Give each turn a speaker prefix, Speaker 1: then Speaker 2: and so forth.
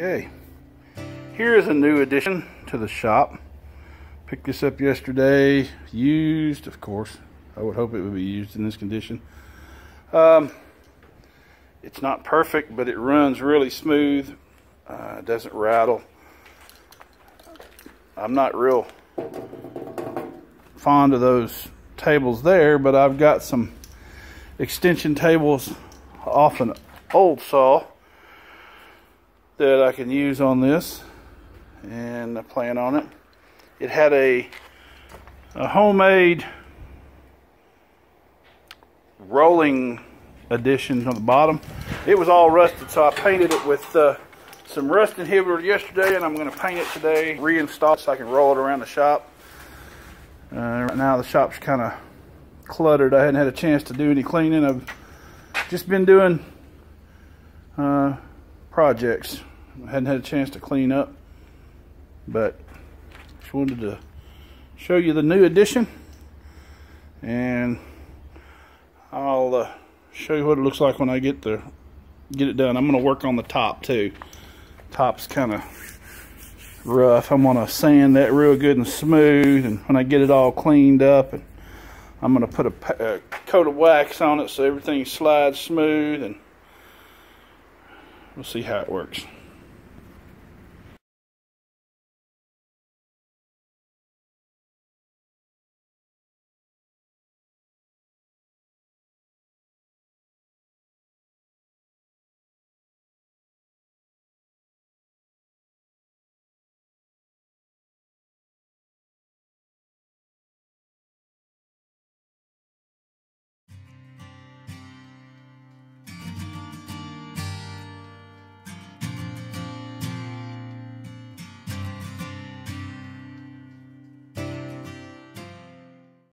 Speaker 1: Okay, here is a new addition to the shop. Picked this up yesterday, used, of course. I would hope it would be used in this condition. Um, it's not perfect, but it runs really smooth. Uh, doesn't rattle. I'm not real fond of those tables there, but I've got some extension tables off an old saw that I can use on this and I plan on it. It had a, a homemade rolling addition on the bottom. It was all rusted so I painted it with uh, some rust inhibitor yesterday and I'm going to paint it today, reinstall it so I can roll it around the shop. Uh, right now the shop's kind of cluttered. I hadn't had a chance to do any cleaning. I've just been doing uh, projects. I hadn't had a chance to clean up, but just wanted to show you the new addition, and I'll uh, show you what it looks like when I get the get it done. I'm going to work on the top too. Top's kind of rough. I'm going to sand that real good and smooth, and when I get it all cleaned up, and I'm going to put a, a coat of wax on it so everything slides smooth, and we'll see how it works.